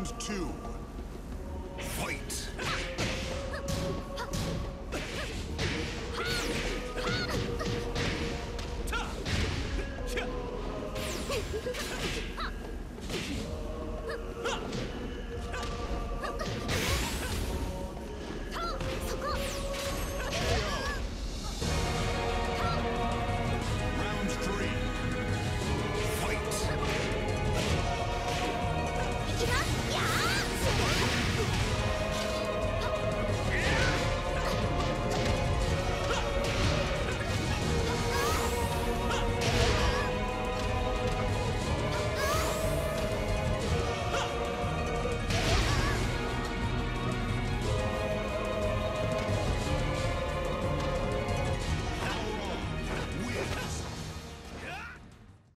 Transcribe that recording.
Round two. Fight!